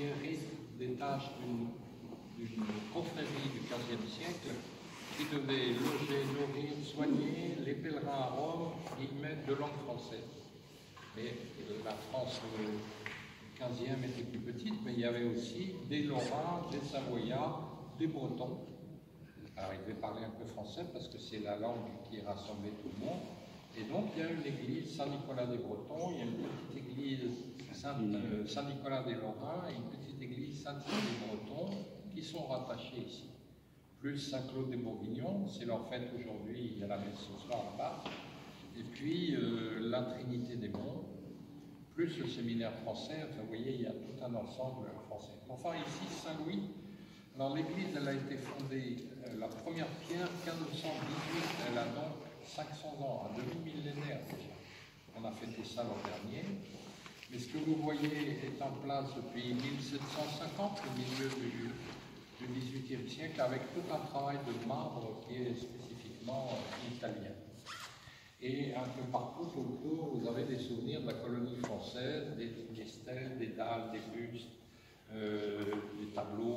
qui hérite des tâches d'une confrérie du XVe siècle qui devait loger, nourrir, soigner les pèlerins à Rome y mettre de langue française. Mais la France du XVe était plus petite, mais il y avait aussi des Lorrains, des Savoyards, des Bretons. Alors il devait parler un peu français parce que c'est la langue qui rassemblait tout le monde. Et donc il y a une église Saint-Nicolas des Bretons, il y a une euh, Saint-Nicolas des Lorrains et une petite église Saint-Nicolas des Bretons qui sont rattachés ici plus Saint-Claude des Bourguignons, c'est leur fête aujourd'hui, il y a la messe ce soir là-bas, et puis euh, la Trinité des Monts, plus le séminaire français, enfin vous voyez, il y a tout un ensemble français. Enfin ici, Saint-Louis, alors l'église, elle a été fondée, euh, la première pierre, 1518, elle a donc 500 ans, un demi-millénaire déjà. On a fêté ça l'an dernier. Mais ce que vous voyez est en place depuis 1750, au milieu du XVIIIe siècle avec tout un travail de marbre qui est spécifiquement italien. Et un peu partout autour, vous avez des souvenirs de la colonie française, des, stèles, des dalles, des bustes, euh, des tableaux.